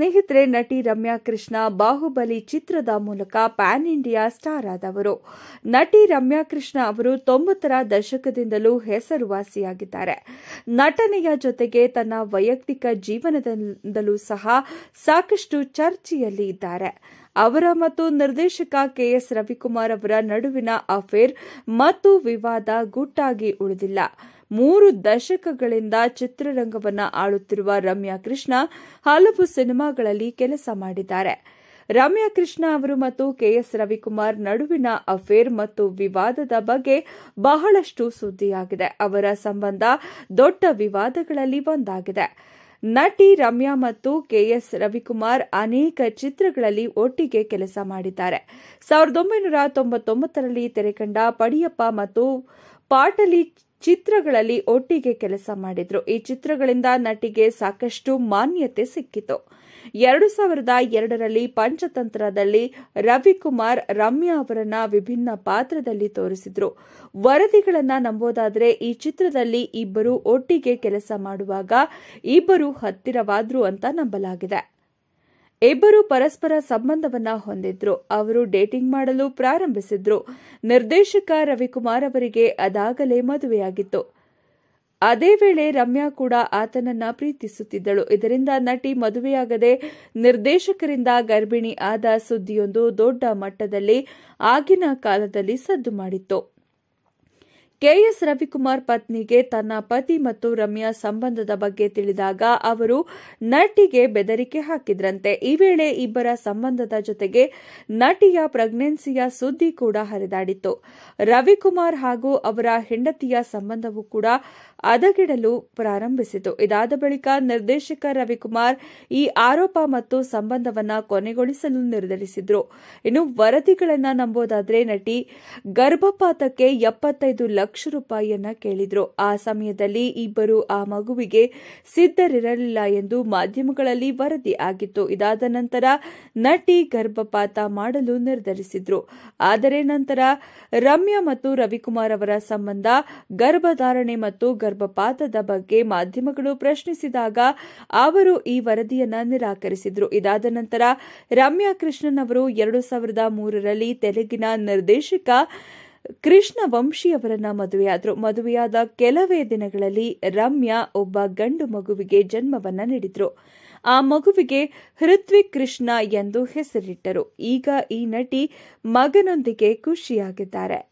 ಸ್ನೇಹಿತರೆ, ನಟಿ ರಮ್ಯಾ ಕೃಷ್ಣ ಬಾಹುಬಲಿ ಚಿತ್ರದ ಮೂಲಕ ಪ್ಯಾನ್ ಇಂಡಿಯಾ ಸ್ಟಾರ್ ಆದವರು. ನಟಿ ರಮ್ಯಾ ಕೃಷ್ಣ ಅವರು ತೊಂಬತ್ತರ ದಶಕದಿಂದಲೂ ಹೆಸರುವಾಸಿಯಾಗಿದ್ದಾರೆ. ನಟನೆಯ ಜೊತೆಗೆ ತನ್ನ ವೈಯಕ್ತಿಕ ಜೀವನದಿಂದಲೂ ಸಹ ಸಾಕಷ್ಟು ಚರ್ಚೆಯಲ್ಲಿ ಇದ್ದಾರೆ. ಅವರ ಮತ್ತು ನಿರ್ದೇಶಕ ಕೆಎಸ್ ರವಿಕುಮಾರ್ ಅವರ ನಡುವಿನ ಅಫೇರ್ ಮತ್ತು ವಿವಾದ ಗುಟ್ಟಾಗಿ ಉಳಿದಿಲ್ಲ. ಮೂರು ದಶಕಗಳಿಂದ ಚಿತ್ರರಂಗವನ್ನು ಆಳುತ್ತಿರುವ ರಮ್ಯಾ ಕೃಷ್ಣ ಹಲವು ಸಿನಿಮಾಗಳಲ್ಲಿ ಕೆಲಸ ಮಾಡಿದ್ದಾರೆ. ರಮ್ಯಾ ಕೃಷ್ಣ ಅವರು ಮತ್ತು ಕೆಎಸ್ ರವಿಕುಮಾರ್ ನಡುವಿನ ಅಫೇರ್ ಮತ್ತು ವಿವಾದದ ಬಗ್ಗೆ ಬಹಳಷ್ಟು ಸುದ್ದಿಯಾಗಿದೆ. ಅವರ ಸಂಬಂಧ ದೊಡ್ಡ ವಿವಾದಗಳಲ್ಲಿ ಒಂದಾಗಿದೆ. ನಟಿ ರಮ್ಯಾ ಮತ್ತು ಕೆಎಸ್ ರವಿಕುಮಾರ್ ಅನೇಕ ಚಿತ್ರಗಳಲ್ಲಿ ಒಟ್ಟಿಗೆ ಕೆಲಸ ಮಾಡಿದ್ದಾರೆ. ಸಾವಿರದ ಒಂಬೈನೂರ ತೊಂಬತ್ತೊಂಬತ್ತರಲ್ಲಿ ತೆರೆಕಂಡ ಪಡಿಯಪ್ಪ ಮತ್ತು ಪಾಟಲಿ ಚಿತ್ರಗಳಲ್ಲಿ ಒಟ್ಟಿಗೆ ಕೆಲಸ ಮಾಡಿದ್ರು. ಈ ಚಿತ್ರಗಳಿಂದ ನಟಿಗೆ ಸಾಕಷ್ಟು ಮಾನ್ಯತೆ ಸಿಕ್ಕಿತು. ಎರಡು ಸಾವಿರದ ಎರಡರಲ್ಲಿ ಪಂಚತಂತ್ರದಲ್ಲಿ ರವಿಕುಮಾರ್ ರಮ್ಯಾ ಅವರನ್ನ ವಿಭಿನ್ನ ಪಾತ್ರದಲ್ಲಿ ತೋರಿಸಿದ್ರು. ವರದಿಗಳನ್ನ ನಂಬೋದಾದ್ರೆ ಈ ಚಿತ್ರದಲ್ಲಿ ಇಬ್ಬರು ಒಟ್ಟಿಗೆ ಕೆಲಸ ಮಾಡುವಾಗ ಇಬ್ಬರು ಹತ್ತಿರವಾದ್ರು ಅಂತ ನಂಬಲಾಗಿದೆ. ಇಬ್ಬರು ಪರಸ್ಪರ ಸಂಬಂಧವನ್ನ ಹೊಂದಿದ್ರು. ಅವರು ಡೇಟಿಂಗ್ ಮಾಡಲು ಪ್ರಾರಂಭಿಸಿದ್ರು. ನಿರ್ದೇಶಕ ರವಿಕುಮಾರ್ ಅವರಿಗೆ ಅದಾಗಲೇ ಮದುವೆಯಾಗಿತ್ತು. ಅದೇ ವೇಳೆ ರಮ್ಯಾ ಕೂಡ ಆತನನ್ನ ಪ್ರೀತಿಸುತ್ತಿದ್ದಳು. ಇದರಿಂದ ನಟಿ ಮದುವೆಯಾಗದೆ ನಿರ್ದೇಶಕರಿಂದ ಗರ್ಭಿಣಿ ಆದ ಸುದ್ದಿಯೊಂದು ದೊಡ್ಡ ಮಟ್ಟದಲ್ಲಿ ಆಗಿನ ಕಾಲದಲ್ಲಿ ಸದ್ದು ಮಾಡಿತ್ತು. ಕೆಎಸ್ ರವಿಕುಮಾರ್ ಪತ್ನಿಗೆ ತನ್ನ ಪತಿ ಮತ್ತು ರಮ್ಯಾ ಸಂಬಂಧದ ಬಗ್ಗೆ ತಿಳಿದಾಗ ಅವರು ನಟಿಗೆ ಬೆದರಿಕೆ ಹಾಕಿದ್ರಂತೆ. ಈ ವೇಳೆ ಇಬ್ಬರ ಸಂಬಂಧದ ಜೊತೆಗೆ ನಟಿಯ ಪ್ರೆಗ್ನೆನ್ಸಿಯ ಸುದ್ದಿ ಕೂಡ ಹರಿದಾಡಿತ್ತು. ರವಿಕುಮಾರ್ ಹಾಗೂ ಅವರ ಹೆಂಡತಿಯ ಸಂಬಂಧವೂ ಕೂಡ ಅದಗಿಡಲು ಪ್ರಾರಂಭಿಸಿತು. ಇದಾದ ಬಳಿಕ ನಿರ್ದೇಶಕ ರವಿಕುಮಾರ್ ಈ ಆರೋಪ ಮತ್ತು ಸಂಬಂಧವನ್ನ ಕೊನೆಗೊಳಿಸಲು ನಿರ್ಧರಿಸಿದ್ರು. ಇನ್ನು ವರದಿಗಳನ್ನ ನಂಬೋದಾದ್ರೆ ನಟಿ ಗರ್ಭಪಾತಕ್ಕೆ ಎಪ್ಪತ್ತೈದು ಲಕ್ಷ ರೂಪಾಯಿಯನ್ನ ಕೇಳಿದ್ರು. ಆ ಸಮಯದಲ್ಲಿ ಇಬ್ಬರು ಆ ಮಗುವಿಗೆ ಸಿದ್ಧರಿರಲಿಲ್ಲ ಎಂದು ಮಾಧ್ಯಮಗಳಲ್ಲಿ ವರದಿ ಆಗಿತ್ತು. ಇದಾದ ನಂತರ ನಟಿ ಗರ್ಭಪಾತ ಮಾಡಲು ನಿರ್ಧರಿಸಿದ್ರು. ಆದರೆ ನಂತರ ರಮ್ಯಾ ಮತ್ತು ರವಿಕುಮಾರ್ ಅವರ ಸಂಬಂಧ ಗರ್ಭಧಾರಣೆ ಮತ್ತು ಗರ್ಭಪಾತದ ಬಗ್ಗೆ ಮಾಧ್ಯಮಗಳು ಪ್ರಶ್ನಿಸಿದಾಗ ಅವರು ಈ ವರದಿಯನ್ನ ನಿರಾಕರಿಸಿದ್ರು. ಇದಾದ ನಂತರ ರಮ್ಯಾ ಕೃಷ್ಣನ್ ಅವರು ಎರಡು ಸಾವಿರದ ಮೂರರಲ್ಲಿ ತೆಲುಗಿನ ನಿರ್ದೇಶಕ ಕೃಷ್ಣ ವಂಶಿಯವರನ್ನ ಮದುವೆಯಾದರು. ಮದುವೆಯಾದ ಕೆಲವೇ ದಿನಗಳಲ್ಲಿ ರಮ್ಯಾ ಒಬ್ಬ ಗಂಡು ಮಗುವಿಗೆ ಜನ್ಮವನ್ನ ನೀಡಿದ್ರು. ಆ ಮಗುವಿಗೆ ಹೃತ್ವಿಕ್ ಕೃಷ್ಣ ಎಂದು ಹೆಸರಿಟ್ಟರು. ಈಗ ಈ ನಟಿ ಮಗನೊಂದಿಗೆ ಖುಷಿಯಾಗಿದ್ದಾರೆ.